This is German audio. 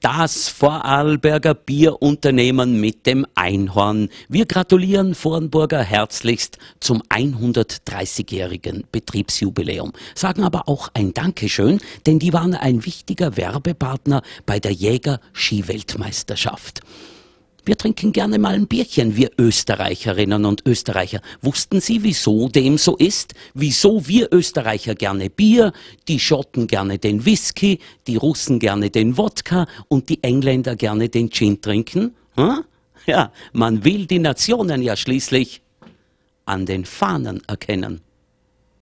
das Vorarlberger Bierunternehmen mit dem Einhorn. Wir gratulieren Vornburger herzlichst zum 130-jährigen Betriebsjubiläum, sagen aber auch ein Dankeschön, denn die waren ein wichtiger Werbepartner bei der Jäger-Skiweltmeisterschaft. Wir trinken gerne mal ein Bierchen, wir Österreicherinnen und Österreicher. Wussten Sie, wieso dem so ist? Wieso wir Österreicher gerne Bier, die Schotten gerne den Whisky, die Russen gerne den Wodka und die Engländer gerne den Gin trinken? Hm? Ja, man will die Nationen ja schließlich an den Fahnen erkennen.